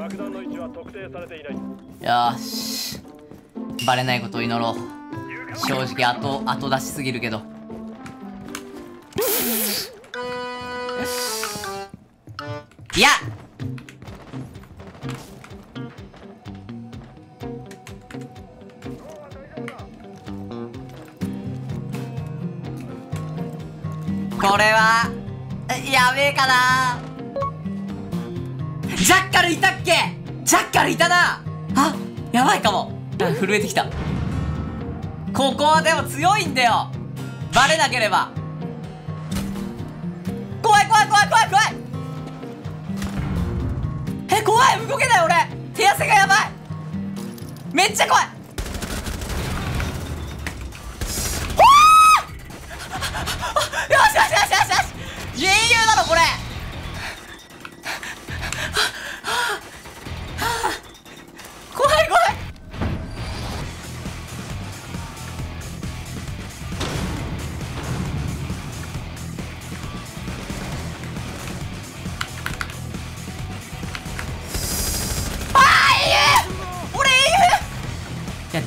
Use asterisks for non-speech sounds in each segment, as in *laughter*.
爆弾の位置は特定されていない。よし。バレないことを祈ろう。正直後後出しすぎるけど。いや！これはやべえかな。ジャッカルいたっけ？ジャッカルいたな。あやばいかも。あ震えてきた。ここはでも強いんだよ。バレなければ。怖い怖い怖い怖い怖い。え怖い動けない俺。手汗がやばい。めっちゃ怖い。ほーよ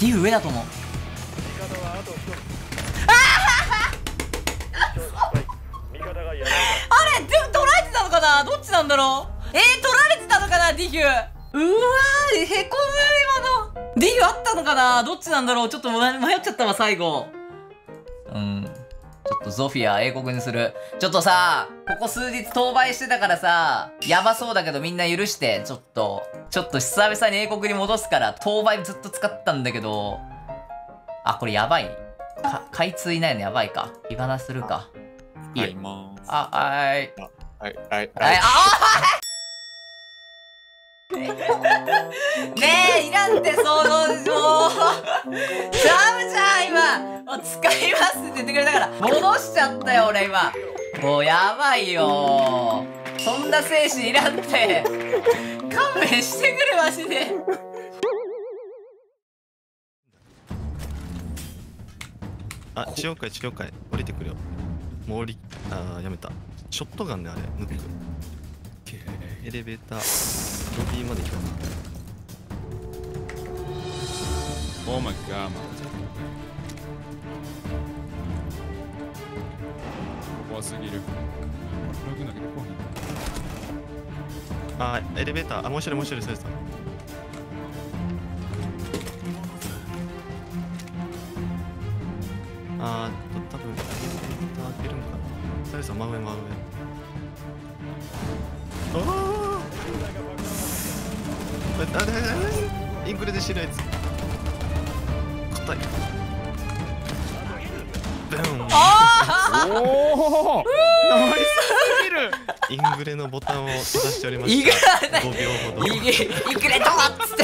ディフ上だと思う。あれあれでも取られてたのかな？どっちなんだろう？えー、取られてたのかな？ディフ。うわーへこむ今の。ディフあったのかな？どっちなんだろう？ちょっと迷迷っちゃったわ最後。うんちょっとゾフィア英国にする。ちょっとさここ数日当倍してたからさやばそうだけどみんな許してちょっとちょっと久々に英国に戻すから当倍ずっと使ったんだけど。あこれやばい。か開通いないのやばいか。火花するか。いい。あ、はい。はい、はい、はい、はい。あねえ、いらんって、その、もう、ジャムちゃん、今、もう使いますって言ってくれたから、戻しちゃったよ、俺今。もう、やばいよ。そんな精神いらんって。勘弁してくれ、マジで。あ、治療会、治療会、降りてくるよ。もう降り、あー、やめた。ショットガンね、あれ、ムック。エレベーター、ロビーまで行きます。Oh my god. 怖すぎる。あー、エレベーター、あ、もう一人、もう一人、それさん。あーと、多分エレベーター開けるんかな。それさん、真上、真上。あ、あ、インクレで白いやつ。硬い。ブン。あおおナイスすぎるイングレのボタンを押しておりました。5秒ほど。インインクレどこっつって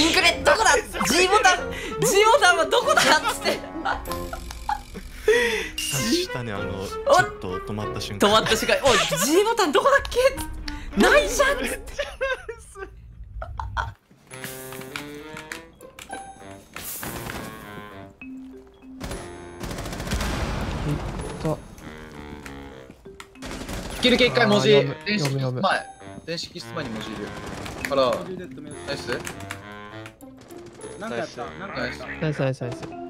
インクレどこだ G ボタン G ボタンはどこだっつってしたね、あの、ちょっと止まった瞬間。止まった瞬間。おい G ボタンどこだっけ？ないじゃんっつってスキル系一回文字。電子前電子室前に文字いる。から。ナイス。なんかやったなんかやったナイスナイスナイス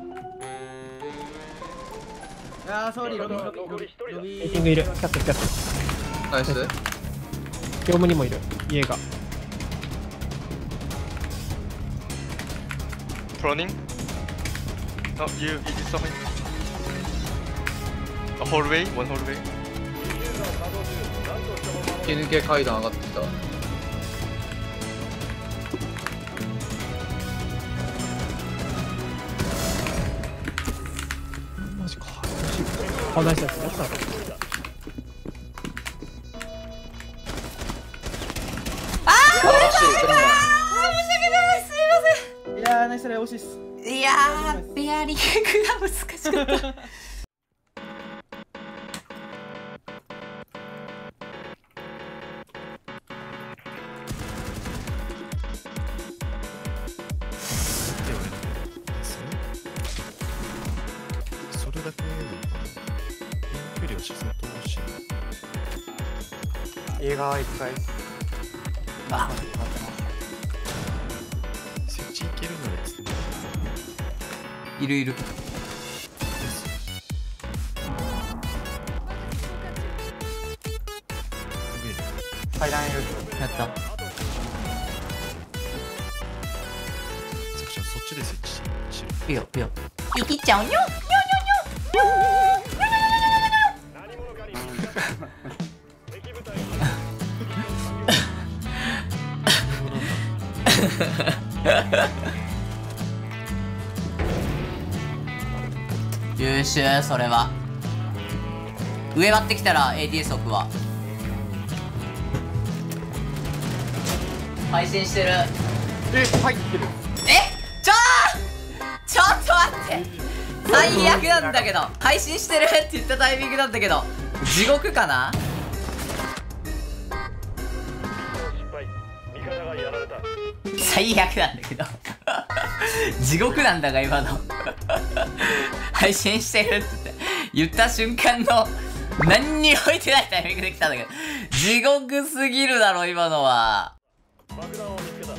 あーソーリーロビーロビー。残り一人だ。ロビエイティングいる。キャットキャッナイス。ト業務にもいる。家が。Proning? No, you, it's something. A hallway, one hallway? 吹き抜け階段上がってきた。マジかあナイスナイスナイスナイス素晴らしい。その前ーいやーナイスライ惜しいっす。いやーベアリングが難しかった *laughs* 家側一回あ設置いけるのやつ。いるいる。階段いるやった。そっちで設置しろ。いいよいいよ。いきちゃう。よ何者かに敵 *laughs* 優秀それは。上割ってきたら ADS 置くわ配信してる。え入ってる。え？ちょー！ちょっと待って。最悪なんだけど。配信してるって言ったタイミングなんだけど。地獄かな？最悪なんだけど。*laughs* 地獄なんだが今の。配信してるって言って。言った瞬間の何に置いてないタイミングで来たんだけど。地獄すぎるだろ今のは。爆弾を見つけた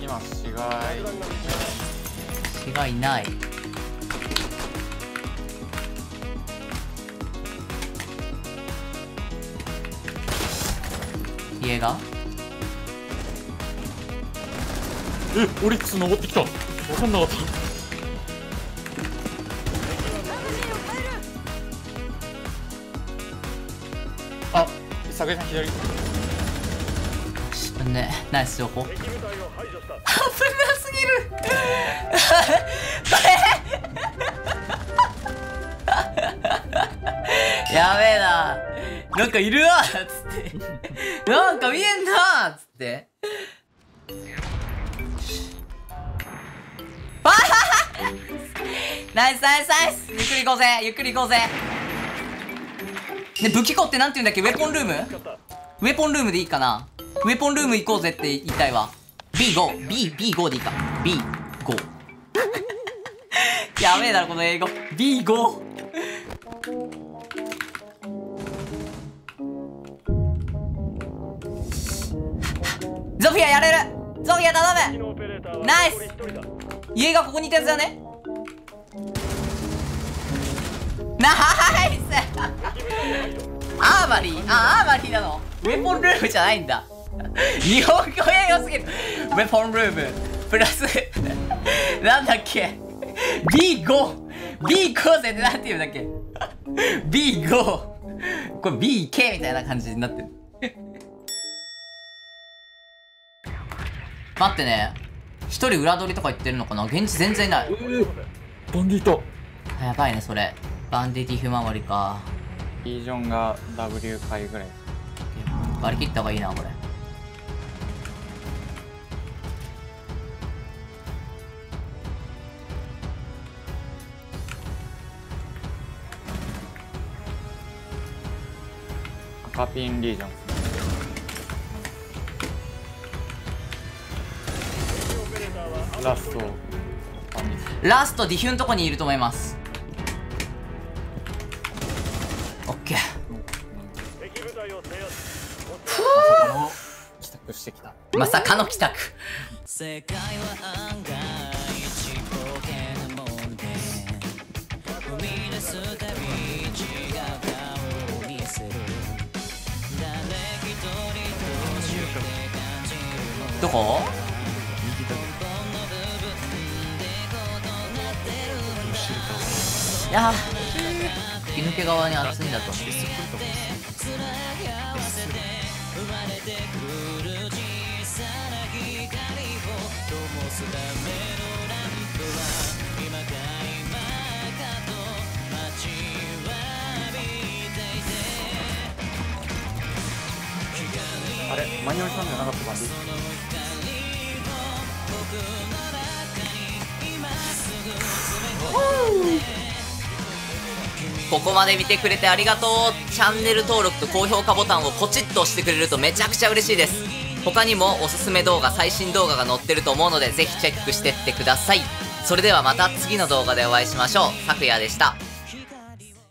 今市街違いない。家が？えオリックス登ってきた。わかんなかった。あ坂井さん左ねナイス情報。敵部隊を排除した危なすぎる。やべえな。なんかいるなっつって。なんか見えんな。っつって。*laughs* ナイスナイスナイス。ゆっくり行こうぜ。ゆっくり行こうぜ。で武器庫ってなんて言うんだっけ？ウェポンルーム？ウェポンルームでいいかな？ウェポンルーム行こうぜって言いたいわ。B5 B B5 でいいか。B5 *laughs* やべえだろこの英語。B5 ゾフィアやれる。ゾフィア頼む。ナイス。家がここにいたやつだね。ナイス。*laughs* アーバリー。あアーバリーなの。ウェポンルームじゃないんだ。*laughs* 日本語が良すぎる。ウェポンルーム。プラス *laughs* なんだっけ。B5 B5 ぜってなんて言うんだっけ。B5 これ BK みたいな感じになってる。*laughs* 待ってね。一人裏取りとか言ってるのかな。現地全然い。ないバンディートやばいねそれ。バンディティフ周りか。リージョンが W 回ぐらい。割り切った方がいいなこれ赤ピンリージョン。ラスト。ラストディフュンとこにいると思います。オッケー。敵部隊を制圧。ト帰宅してきた。まさかの帰宅。世界は案外ちっぽけなもんで踏み出すどこ？右だいやー吹き抜け側に熱いんだとあれマニュアルさんじゃなかったバンここまで見てくれてありがとう。チャンネル登録と高評価ボタンをポチッと押してくれるとめちゃくちゃ嬉しいです。他にもおすすめ動画最新動画が載ってると思うのでぜひチェックしてってください。それではまた次の動画でお会いしましょう。さくやでした。